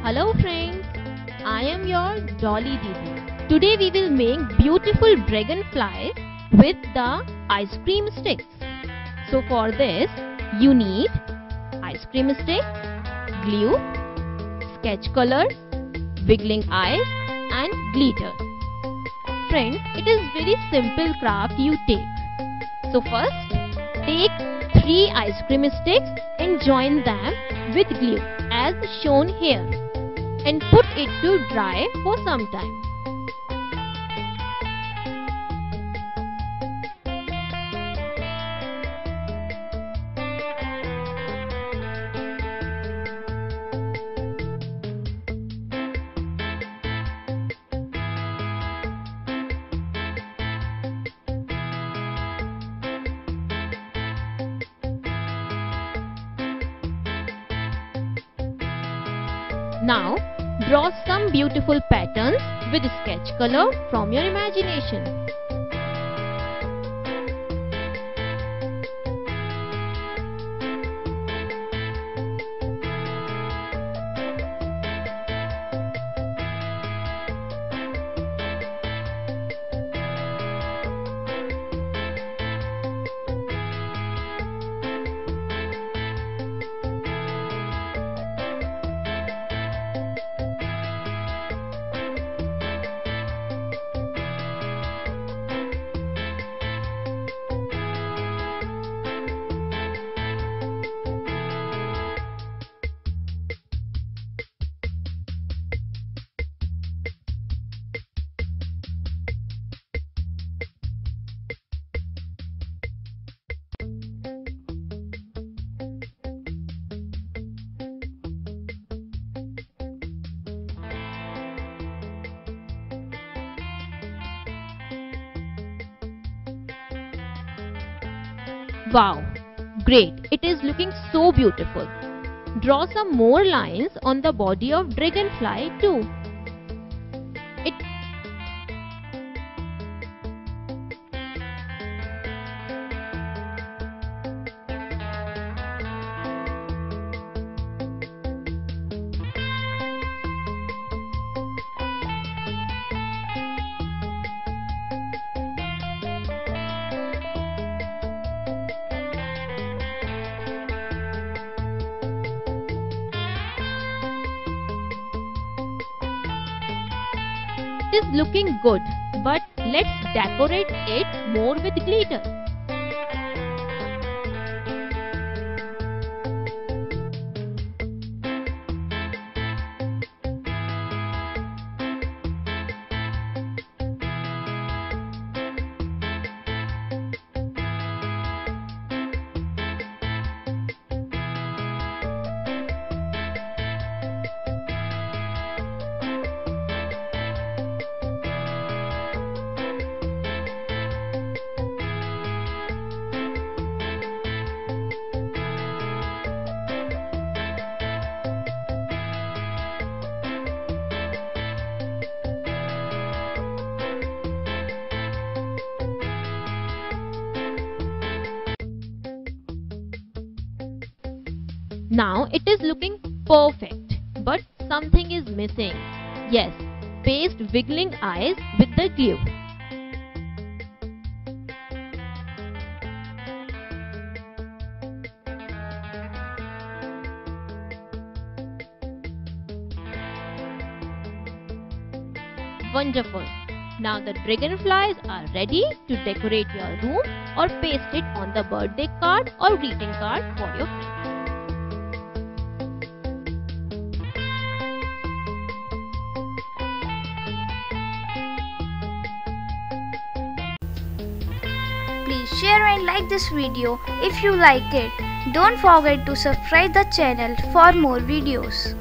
Hello friends, I am your Dolly Didi. Today we will make beautiful dragonflies with the ice cream sticks. So for this you need ice cream stick, glue, sketch color, wiggling eyes and glitter. Friends, it is very simple craft you take. So first take 3 ice cream sticks and join them with glue as shown here and put it to dry for some time. Now draw some beautiful patterns with sketch color from your imagination. Wow, great, it is looking so beautiful. Draw some more lines on the body of dragonfly too. Is looking good, but let's decorate it more with glitter. Now it is looking perfect, but something is missing. Yes, paste wiggling eyes with the glue. Wonderful. Now the dragonflies are ready to decorate your room or paste it on the birthday card or greeting card for your friends. Please share and like this video if you like it. Don't forget to subscribe the channel for more videos.